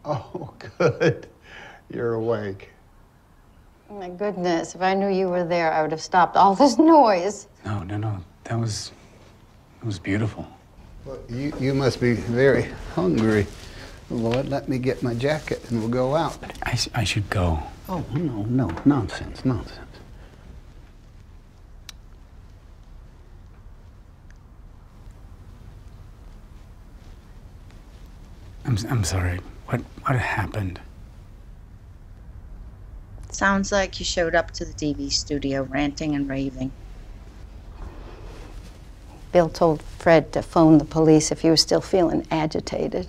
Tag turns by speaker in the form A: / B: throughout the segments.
A: Oh, good. You're awake.
B: My goodness, if I knew you were there, I would have stopped all this noise.
C: No, no, no. That was. It was beautiful.
A: Well, you, you must be very hungry. Lloyd, let me get my jacket and we'll go out.
C: I, I should go.
A: Oh, no, no. Nonsense, nonsense.
C: I'm, s- I'm sorry. What, what happened?
D: Sounds like you showed up to the TV studio ranting and raving.
B: Bill told Fred to phone the police if you were still feeling agitated.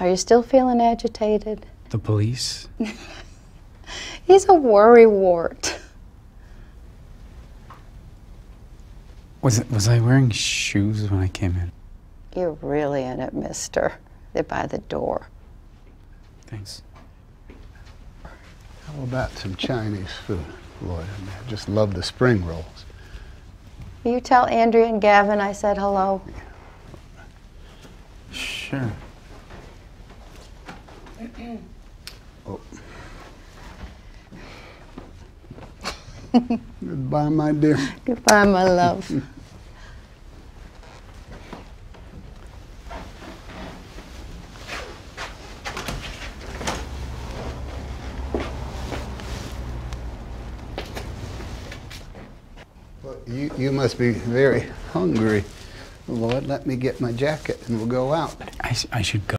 B: Are you still feeling agitated?
C: The police?
B: He's a worrywart.
C: Was, it, was I wearing shoes when I came in?
B: You're really in it, mister. They're by the door.
C: Thanks.
A: How about some Chinese food, Lloyd? I, mean, I just love the spring rolls.
B: You tell Andrea and Gavin I said hello?
C: Sure.
A: Oh. Goodbye, my dear.
B: Goodbye, my love.
A: You, you must be very hungry. Lloyd, let me get my jacket and we'll go out.
C: I, I should go.